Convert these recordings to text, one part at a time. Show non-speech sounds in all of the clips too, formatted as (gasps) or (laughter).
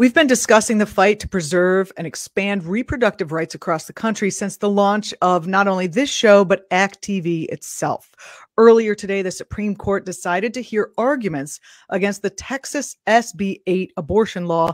We've been discussing the fight to preserve and expand reproductive rights across the country since the launch of not only this show, but ACT TV itself. Earlier today, the Supreme Court decided to hear arguments against the Texas SB 8 abortion law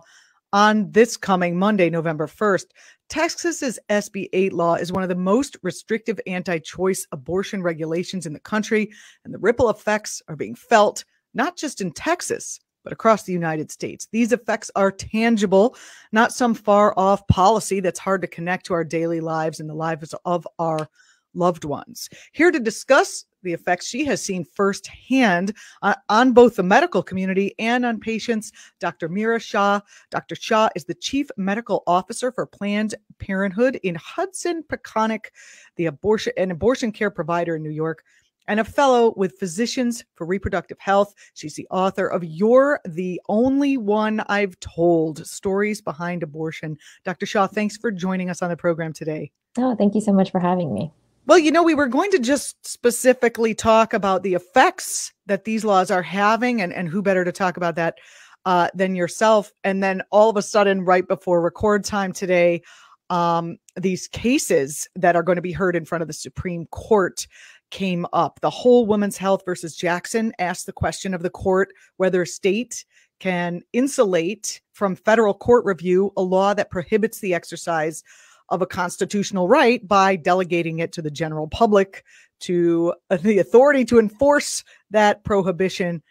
on this coming Monday, November 1st. Texas's SB 8 law is one of the most restrictive anti choice abortion regulations in the country, and the ripple effects are being felt not just in Texas, but across the United States. These effects are tangible, not some far off policy that's hard to connect to our daily lives and the lives of our loved ones. Here to discuss the effects she has seen firsthand uh, on both the medical community and on patients, Dr. Meera Shah. Dr. Shah is the Chief Medical Officer for Planned Parenthood in Hudson Peconic, the abortion an abortion care provider in New York and a fellow with Physicians for Reproductive Health. She's the author of You're the Only One I've Told Stories Behind Abortion. Dr. Shah, thanks for joining us on the program today. Oh, thank you so much for having me. Well, you know, we were going to just specifically talk about the effects that these laws are having, and, and who better to talk about that uh, than yourself. And then all of a sudden, right before record time today, um, these cases that are going to be heard in front of the Supreme Court came up. The Whole Women's Health versus Jackson asked the question of the court whether a state can insulate from federal court review a law that prohibits the exercise of a constitutional right by delegating it to the general public to (laughs) the authority to enforce that prohibition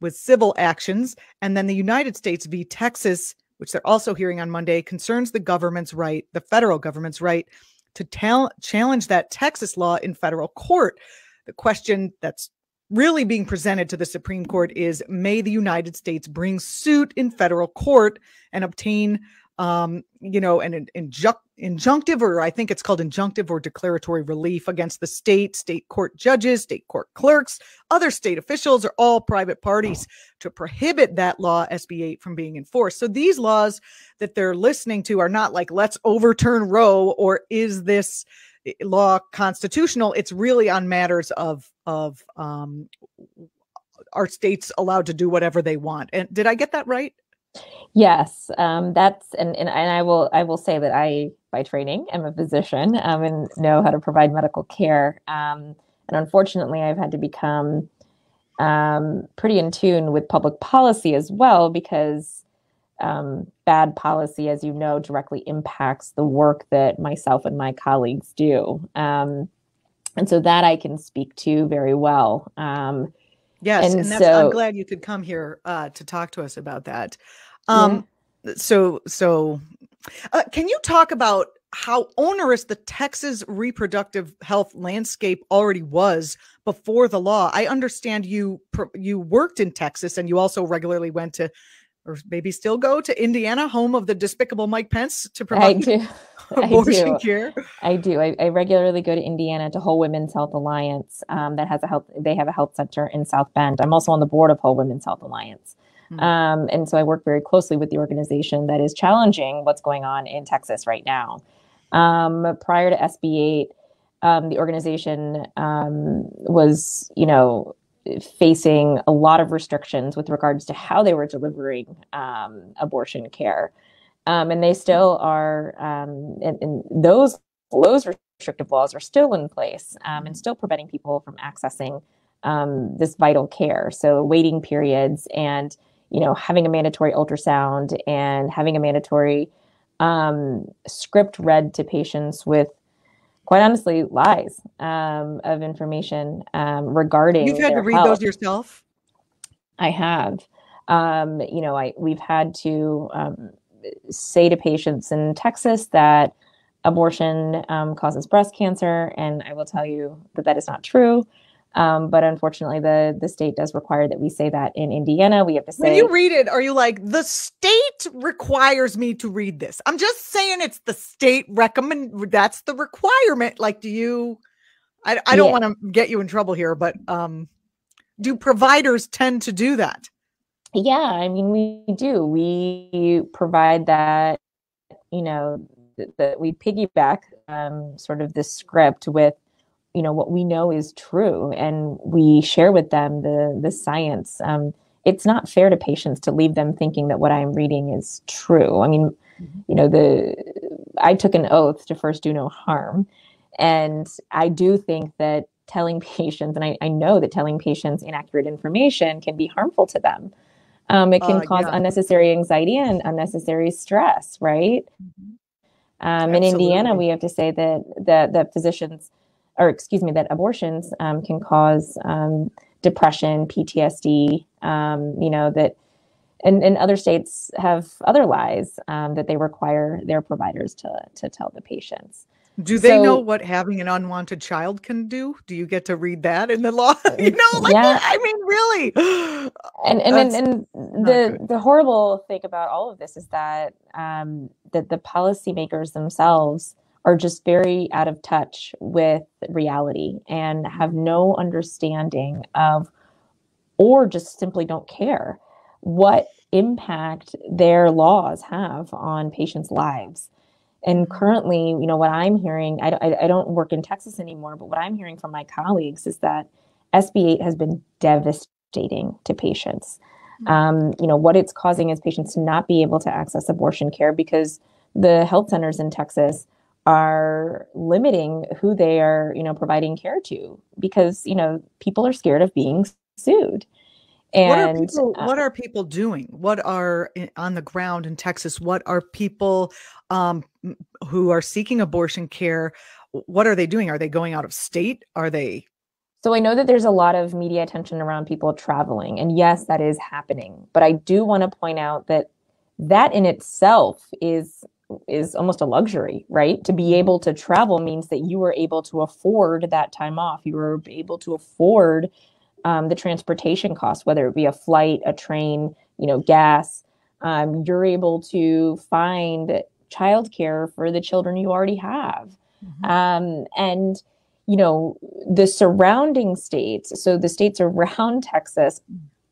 with civil actions. And then the United States v. Texas, which they're also hearing on Monday, concerns the government's right, the federal government's right to ta- challenge that Texas law in federal court. The question that's really being presented to the Supreme Court is may the United States bring suit in federal court and obtain um, you know, an, injunct, injunctive, or I think it's called injunctive or declaratory relief against the state, state court judges, state court clerks, other state officials, or all private parties to prohibit that law, SB 8, from being enforced. So these laws that they're listening to are not like, let's overturn Roe, or is this eh, law constitutional? It's really on matters of, of, um, are states allowed to do whatever they want? And did I get that right? Yes, um, that's and, and and I will I will say that I by training am a physician um, and know how to provide medical care. Um, and unfortunately, I've had to become um, pretty in tune with public policy as well because um, bad policy, as you know, directly impacts the work that myself and my colleagues do. Um, and so that I can speak to very well. Yes, and, and so, I'm glad you could come here uh, to talk to us about that. Um, yeah. so so uh, can you talk about how onerous the Texas reproductive health landscape already was before the law? I understand you you worked in Texas and you also regularly went to or maybe still go to Indiana, home of the despicable Mike Pence, to provide (laughs) (laughs) (laughs) abortion I do. care. I do. I, I, regularly go to Indiana to Whole Women's Health Alliance, um, that has a health. They have a health center in South Bend. I'm also on the board of Whole Women's Health Alliance. Mm-hmm. Um, and so I work very closely with the organization that is challenging what's going on in Texas right now. Um, prior to SB 8, um, the organization um, was, you know, facing a lot of restrictions with regards to how they were delivering um, abortion care. Um, and they still are, and, and, those those restrictive laws are still in place and still preventing people from accessing this vital care. So waiting periods and you know, having a mandatory ultrasound and having a mandatory um, script read to patients with, quite honestly, lies um, of information um, regarding. You've had to read health. those yourself. I have. Um, you know, I we've had to um, say to patients in Texas that abortion um, causes breast cancer, and I will tell you that that is not true. Um, but unfortunately, the the state does require that we say that in Indiana. We have to say. When you read it, are you like the state requires me to read this? I'm just saying it's the state recommend. That's the requirement. Like, do you? I I don't yeah. want to get you in trouble here, but um, do providers tend to do that? Yeah, I mean, we do. We provide that. You know, that we piggyback um, sort of this script with you know what we know is true and we share with them the the science um, it's not fair to patients to leave them thinking that what I'm reading is true. I mean, mm-hmm. you know, the I took an oath to first do no harm. And I do think that telling (laughs) patients, and I, I know that telling patients inaccurate information can be harmful to them. Um, it can uh, cause yeah. unnecessary anxiety and unnecessary stress, right? Mm-hmm. Um, in Indiana, we have to say that that that physicians, or excuse me, that abortions um, can cause um, depression, PTSD. Um, you know that, and, and other states have other lies um, that they require their providers to to tell the patients. Do they so, know what having an unwanted child can do? Do you get to read that in the law? (laughs) you know, like yeah. I mean, really. (gasps) and and and, and the good. the horrible thing about all of this is that um, that the policymakers themselves are just very out of touch with reality and have no understanding of, or just simply don't care what impact their laws have on patients' lives and currently, you know, what I'm hearing, I, I, I don't work in Texas anymore, but what I'm hearing from my colleagues is that SB 8 has been devastating to patients. Mm-hmm. Um, you know, what it's causing is patients to not be able to access abortion care because the health centers in Texas are limiting who they are, you know, providing care to because, you know, people are scared of being sued. And what are people, uh, what are people doing? What are on the ground in Texas? What are people um, who are seeking abortion care? What are they doing? Are they going out of state? Are they? So I know that there's a lot of media attention around people traveling, and yes, that is happening. But I do want to point out that that in itself is is almost a luxury, right? To be mm-hmm. able to travel means that you were able to afford that time off. You were able to afford um, the transportation costs, whether it be a flight, a train, you know, gas, um, you're able to find childcare for the children you already have. Mm-hmm. Um, and, you know, the surrounding states, so the states (laughs) around Texas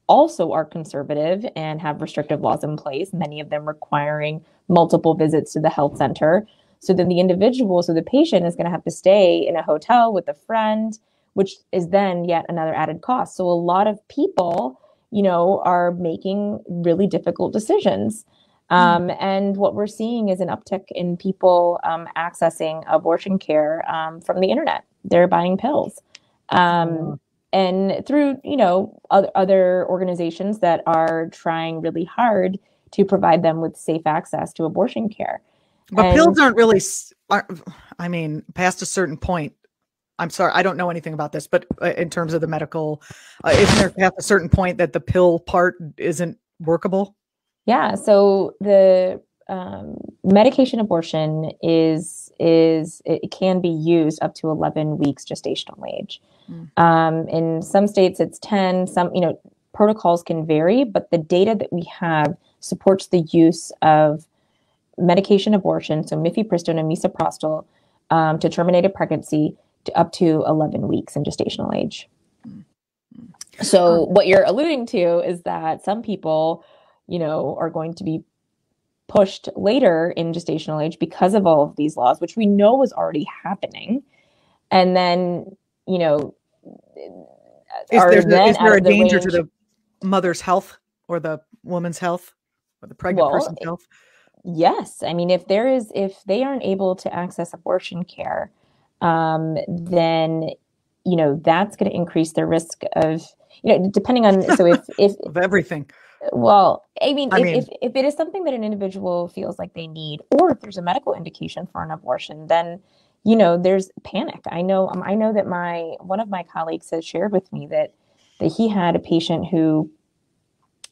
also are conservative and have restrictive laws in place, many of them requiring multiple visits to the health center. So then the individual, so the patient is going to have to stay in a hotel with a friend which is then yet another added cost. So a lot of people, you know, are making really difficult decisions. Hmm. Um, mm. And what we're seeing is an uptick in people um, accessing abortion care um, from the internet. They're buying pills. Mm. And through, you know, other, other organizations that are trying really hard to provide them with safe access to abortion care. But and, pills aren't really, I mean, past a certain point, I'm sorry, I don't know anything about this, but uh, in terms of the medical, uh, isn't there past a certain point that the pill part isn't workable? Yeah. So the um, medication abortion is is it can be used up to 11 weeks gestational age. Mm. Um, in some states, it's 10. Some you know protocols can vary, but the data that we have supports the use of medication abortion, so mifepristone and misoprostol, um, to terminate a pregnancy to up to 11 weeks in gestational age. Mm-hmm. So, what you're alluding to is that some people, you know, are going to be pushed later in gestational age because of all of these laws, which we know was already happening. And then, you know, is there, is there a the danger range. to the mother's health or the woman's health or the pregnant well, person's health? Yes. I mean, if there is, if they aren't able to access abortion care, um, then you know that's going to increase the risk of you know depending on so if (laughs) if of everything. Well i mean, I if, mean if, if it is something that an individual feels like they need or if there's a medical indication for an abortion then you know there's panic. I know um, i know that my one of my colleagues has shared with me that that he had a patient who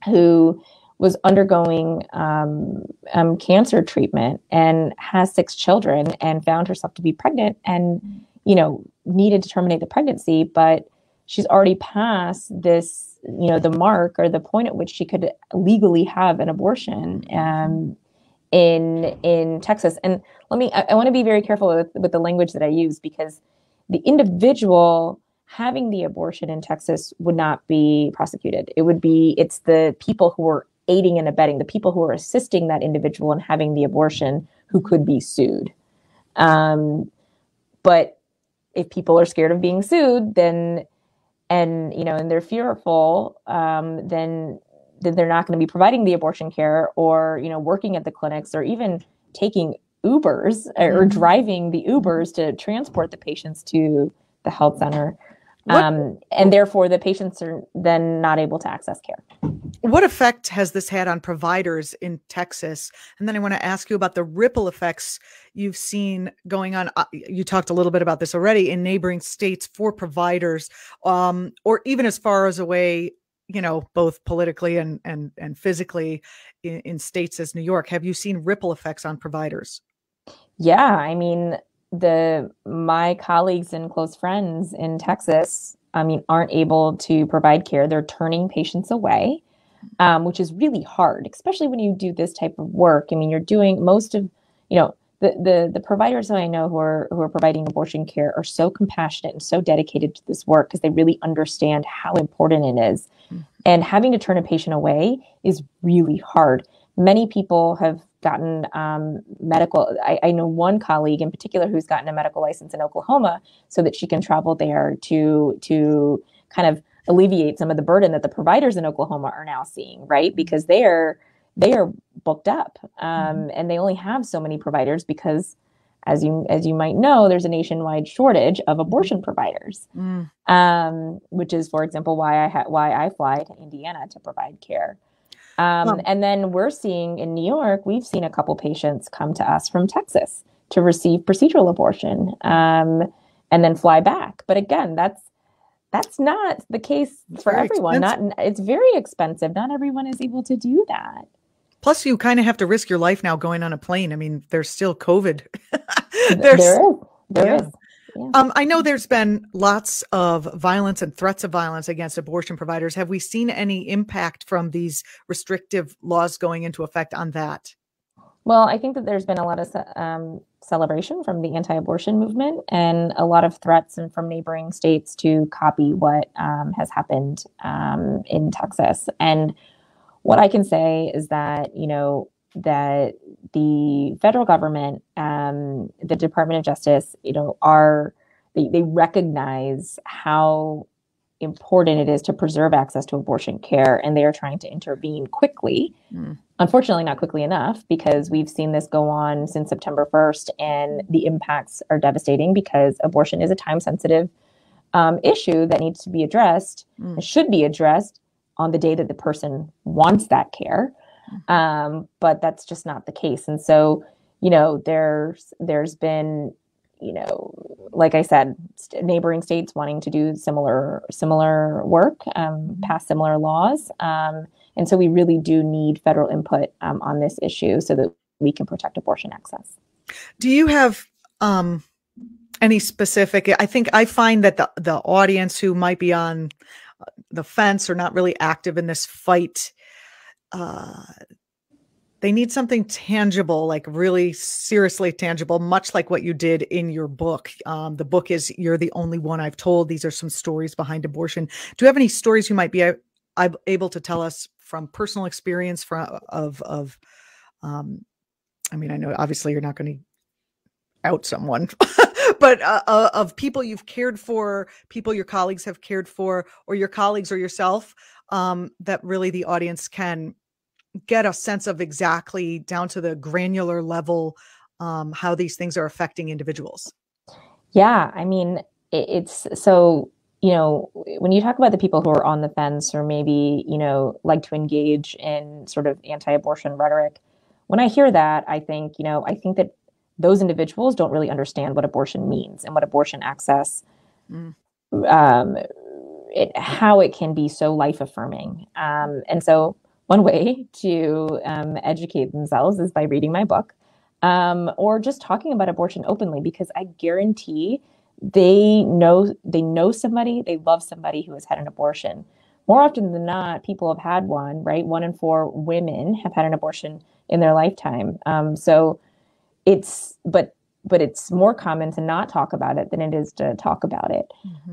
who was undergoing um, um, cancer treatment and has six children and found herself to be pregnant and you know needed to terminate the pregnancy but she's already past this you know the mark or the point at which she could legally have an abortion um, in in texas. And let me i, I want to be very careful with, with the language that i use because the individual having the abortion in texas would not be prosecuted. It would be it's the people who were aiding and abetting, the people who are assisting that individual in having the abortion who could be sued. Um, but if people are scared of being sued, then and you know, and they're fearful, um, then that they're not going to be providing the abortion care or you know working at the clinics or even taking ubers or, or Mhm. driving the ubers to transport the patients to the health center um, and therefore the patients are then not able to access care What effect has this had on providers in Texas? And then I want to ask you about the ripple effects you've seen going on. Uh, You talked a little bit about this already in neighboring states for providers, um, or even as far as away, you know, both politically and and and physically in, in states as New York. Have you seen ripple effects on providers? Yeah, I mean, the my colleagues and close friends in Texas, I mean, aren't able to provide care. They're turning patients away, um, which is really hard, especially when you do this type of work. I mean, you're doing most of, you know, the the the providers that I know who are who are providing abortion care are so compassionate and so dedicated to this work because they really understand how important it is. Mm. And having to turn a patient away is really hard. Many people have gotten um, medical. I, I know one colleague in particular who's gotten a medical license in Oklahoma so that she can travel there to to kind of alleviate some of the burden that the providers in Oklahoma are now seeing, right? Because they are they are booked up, um, and they only have so many providers because, as you as you might know, there's a nationwide shortage of abortion providers, Mm. um, which is, for example, why I ha- why I fly to Indiana to provide care. Um, Um, and then we're seeing in New York, we've seen a couple patients come to us from Texas to receive procedural abortion um, and then fly back. But again, that's that's not the case It's for very everyone. Not it's very expensive. Not everyone is able to do that. Plus, you kind of have to risk your life now going on a plane. I mean, there's still COVID. (laughs) There's there is. There yeah. is. Um, I know there's been lots of violence and threats of violence against abortion providers. Have we seen any impact from these restrictive laws going into effect on that? Well, I think that there's been a lot of um, celebration from the anti-abortion movement and a lot of threats and from neighboring states to copy what um, has happened um, in Texas. And what I can say is that you know that the federal government, um, the Department of Justice, you know, are they, they recognize how important it is to preserve access to abortion care, and they are trying to intervene quickly. Unfortunately not quickly enough because we've seen this go on since September 1st and the impacts are devastating because abortion is a time sensitive um, issue that needs to be addressed Mm. and should be addressed on the day that the person wants that care um, but that's just not the case and so you know there's there's been you know like i said st- neighboring states wanting to do similar similar work um, pass similar laws um, and so we really do need federal input um, on this issue so that we can protect abortion access. Do you have um, any specific? I think I find that the the audience who might be on uh, the fence or not really active in this fight, uh, they need something tangible, like really seriously tangible, much like what you did in your book. Um, the book is "You're the Only One I've Told." These are some stories behind abortion. Do you have any stories you might be ab- able to tell us from personal experience from of of? Um, I mean, I know obviously you're not going to out someone (laughs) but uh, uh, of people you've cared for people your colleagues have cared for or your colleagues or yourself um, that really the audience can get a sense of exactly down to the granular level um, how these things are affecting individuals. Yeah, I mean, it's so, you know, when you talk about the people who are on the fence or maybe, you know, like to engage in sort of anti abortion rhetoric, when I hear that, I think, you know, I think that those individuals don't really understand what abortion means and what abortion access, Mm. um, it, how it can be so life affirming. Um, and so, one way to um, educate themselves is by reading my book um, or just talking about abortion openly, because I guarantee they know they know somebody, they love somebody who has had an abortion. More often than not, people have had one. Right, one in four women have had an abortion in their lifetime. Um, so it's but but it's more common to not talk about it than it is to talk about it.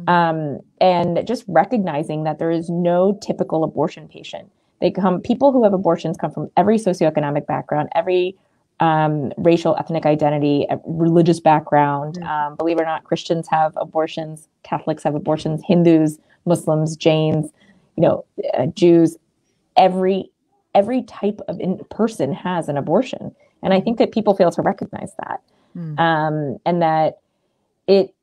Um, and just recognizing that there is no typical abortion patient. They come people who have abortions come from every socioeconomic background, every um, racial, ethnic identity, religious background. Mm. Um, believe it or not, Christians have abortions, Catholics have abortions, Hindus, Muslims, Jains, you know, uh, Jews. every every type of in- person has an abortion and i think that people fail to recognize that mm. um, and that it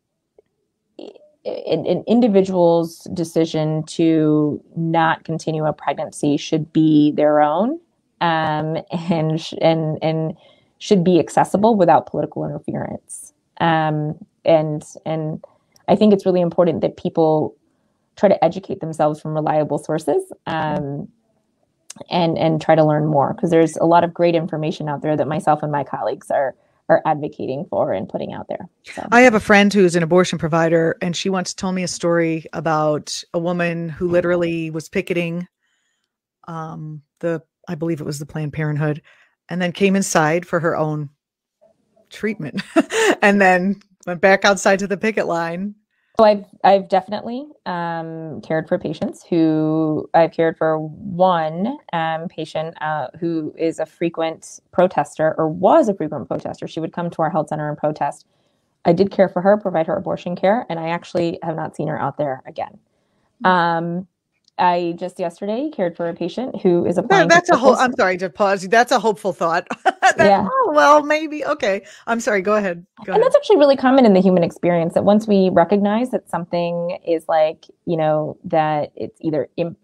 an individual's decision to not continue a pregnancy should be their own um, and and and should be accessible without political interference. Um, and and I think it's really important that people try to educate themselves from reliable sources um, and and try to learn more because there's a lot of great information out there that myself and my colleagues are are advocating for and putting out there. So. I have a friend who's an abortion provider, and she once told me a story about a woman who literally was picketing um, the, I believe it was the Planned Parenthood, and then came inside for her own treatment, (laughs) and then went back outside to the picket line so I've I've definitely um, cared for patients who I've cared for one um, patient uh, who is a frequent protester or was a frequent protester. She would come to our health center and protest. I did care for her, provide her abortion care, and I actually have not seen her out there again. Hmm. Um, I just yesterday cared for a patient who is applying. that's a whole. I'm sorry to pause you. That's a hopeful thought. (laughs) that, yeah. Oh, well, maybe. Okay. I'm sorry. Go ahead. Go and ahead. that's actually really common in the human experience. That once we recognize that something is like, you know, that it's either Im-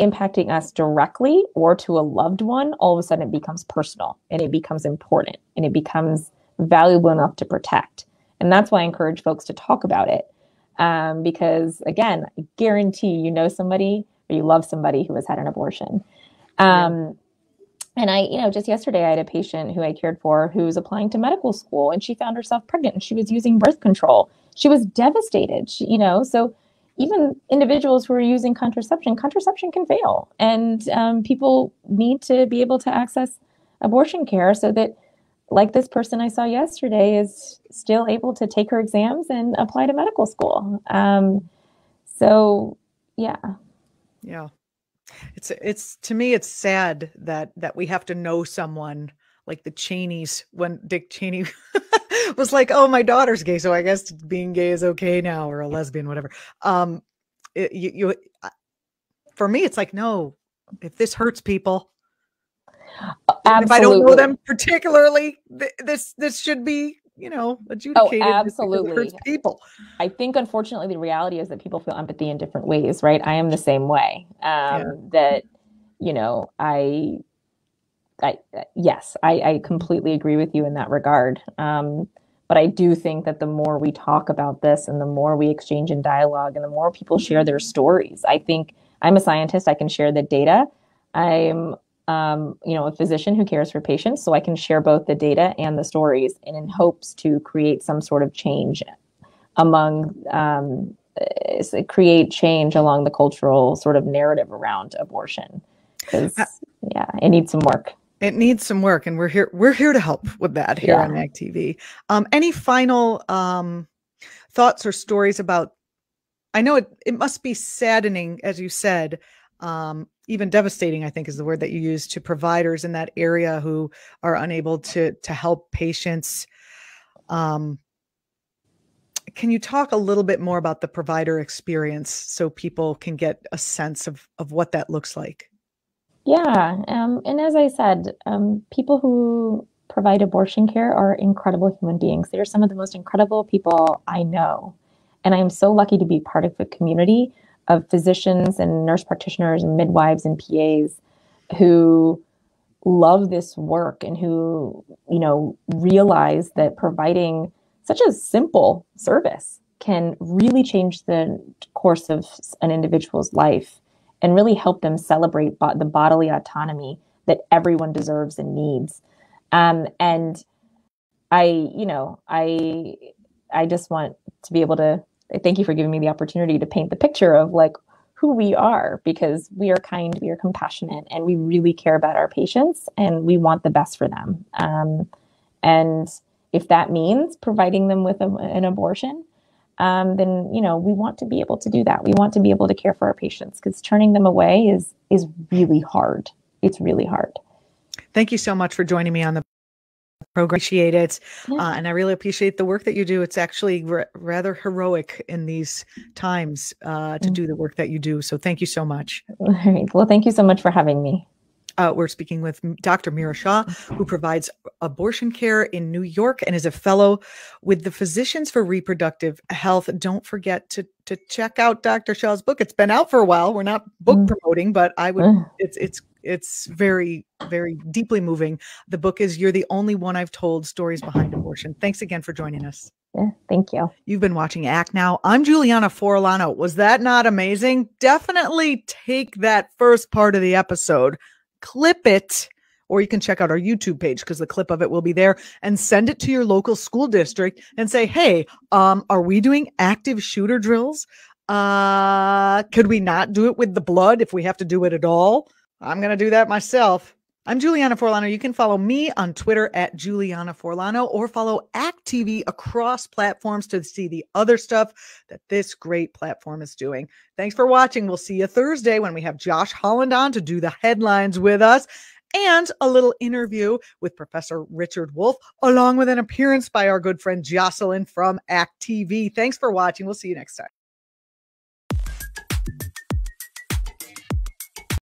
impacting us directly or to a loved one, all of a sudden it becomes personal and it becomes important and it becomes valuable enough to protect. And that's why I encourage folks to talk about it um, because again, I guarantee you know somebody or you love somebody who has had an abortion. Um, and I, you know, just yesterday I had a patient who I cared for who was applying to medical school and she found herself pregnant and she was using birth control. She was devastated, she, you know, so even individuals who are using contraception, contraception can fail. And um, people need to be able to access abortion care so that like this person I saw yesterday, is still able to take her exams and apply to medical school. Um, so, yeah. Yeah. It's it's to me it's sad that that we have to know someone like the Cheneys when Dick Cheney (laughs) was like, "Oh, my daughter's gay, so I guess being gay is okay now," or a lesbian, whatever. Um, it, you, you, for me, it's like, no, if this hurts people, Absolutely. If I don't know them particularly, th- this this should be you know oh, adjudicated. Oh, absolutely. people. I think unfortunately the reality is that people feel empathy in different ways, right? I am the same way. Um, yeah. That you know, I, I yes, I, I completely agree with you in that regard. Um, but I do think that the more we talk about this and the more we exchange in dialogue and the more people share their stories, I think I'm a scientist. I can share the data. I'm um, you know, a physician who cares for patients, so I can share both the data and the stories, and in hopes to create some sort of change among um, create change along the cultural sort of narrative around abortion. Because uh, yeah, it needs some work. It needs some work, and we're here. We're here to help with that here yeah. on Mag TV. Um, any final um, thoughts or stories about? I know it. It must be saddening, as you said, um, even devastating i think is the word that you use to providers in that area who are unable to to help patients. Um, can you talk a little bit more about the provider experience so people can get a sense of of what that looks like? Yeah um, and as i said um, people who provide abortion care are incredible human beings. They're some of the most incredible people i know. And i'm so lucky to be part of a community of physicians and nurse practitioners and midwives and PAs who love this work and who, you know, realize that providing such a simple service can really change the course of an individual's life and really help them celebrate bo- the bodily autonomy that everyone deserves and needs. Um, and I, you know, I, I just want to be able to thank you for giving me the opportunity to paint the picture of like who we are because we are kind, we are compassionate, and we really care about our patients and we want the best for them. Um, and if that means providing them with a, an abortion, um, then you know we want to be able to do that. We want to be able to care for our patients because turning them away is is really hard. It's really hard. Thank you so much for joining me on the appreciate it yeah. uh, and i really appreciate the work that you do it's actually r- rather heroic in these times uh, to mm. do the work that you do so thank you so much all right well thank you so much for having me uh, we're speaking with Dr. Meera Shah, who provides abortion care in New York and is a fellow with the Physicians for Reproductive Health. Don't forget to to check out Dr. Shah's book. It's been out for a while. We're not book mm. promoting, but I would. It's it's it's very very deeply moving. The book is "You're the Only One I've Told: Stories Behind Abortion." Thanks again for joining us. Yeah, thank you. You've been watching Act Now. I'm Julianna Forlano. Was that not amazing? Definitely take that first part of the episode clip it, or you can check out our YouTube page because the clip of it will be there and send it to your local school district and say, hey, um, are we doing active shooter drills? Uh, could we not do it with the blood if we have to do it at all? I'm going to do that myself. I'm Julianna Forlano. You can follow me on Twitter at Julianna Forlano or follow ACT TV across platforms to see the other stuff that this great platform is doing. Thanks for watching. We'll see you Thursday when we have Josh Holland on to do the headlines with us and a little interview with Professor Richard Wolff, along with an appearance by our good friend Jocelyn from ACT TV. Thanks for watching. We'll see you next time.